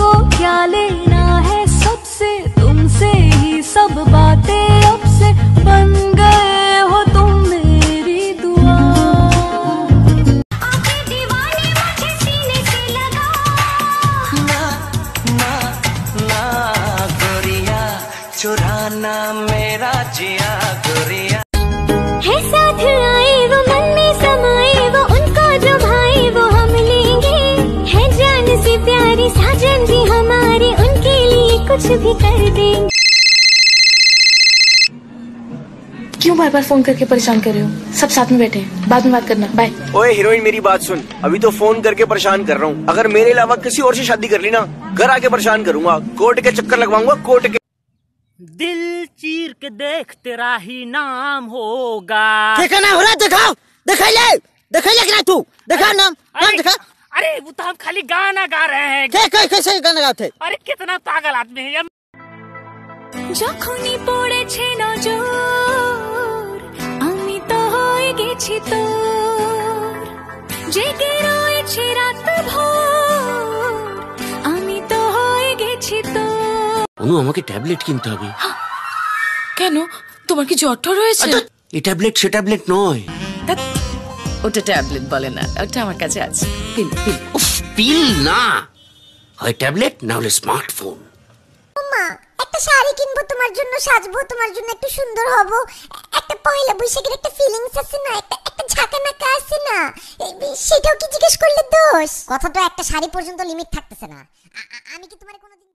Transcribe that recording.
को क्या लेना है? सबसे तुमसे ही सब बातें अब से बन गए हो तुम मेरी दुआ। दीवाने मुझे सीने से ना ना ना गोरिया चुराना मेरा जिया गोरिया है साजन जी हमारे उनके लिए कुछ भी कर देंगे। क्यों बार बार फ़ोन करके परेशान कर रहे हो? सब साथ में बैठे हैं। बाद में बात करना। बाय ओए हीरोइन मेरी बात सुन। अभी तो फ़ोन करके परेशान कर रहा हूँ। अगर मेरे अलावा किसी और से शादी कर ली ना घर आके परेशान करूँगा। कोर्ट के चक्कर लगवाऊँगा कोर्ट के दिल चीर के देख तेरा ही नाम होगा। देखा ना हो रहा दिखाओ। दिखा ले। दिखा ले तू? दिखा नाम। नाम दिखा। अरे वो तो हम खाली गाना गा रहे हैं কে কে कैसे गाना गाते अरे कितना पागल आदमी है यार যখনই পড়েছে নজর আমি তো হয়ে গেছি তোর জেগে রয়েছে রাত ভোর আমি তো হয়ে গেছি তোর অনু আমাকে ট্যাবলেট কিনতে হবে কেন তোমার কি জ্বর টর হয়েছে এই ট্যাবলেট সে ট্যাবলেট নয় ধ্যাৎ, ওটা ট্যাবলেট বলে না ওটা আমার কাছে আছে। পিল পিল। উফ পিল না। হয় ট্যাবলেট না হলে স্মার্টফোন। মা একটা শাড়ি কিনবো তোমার জন্য সাজবো তোমার জন্য একটু সুন্দর হব। একটা পয়লা বৈশাখের একটা ফিলিংস আছে না একটা একটা ঝাঁকানাকা আছে না এই, সেটাও কি জিজ্ঞেস করলে দোষ? কথা তো একটা শাড়ি পর্যন্ত লিমিট থাকতেছে না। আমি কি তোমার কোনো